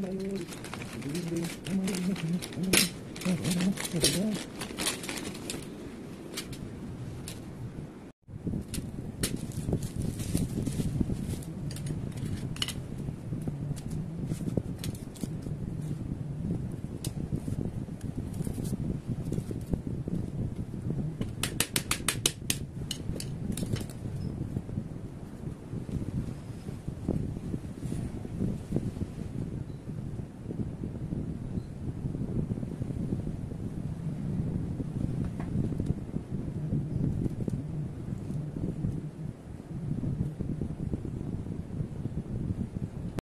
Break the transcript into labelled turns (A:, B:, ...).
A: だよ。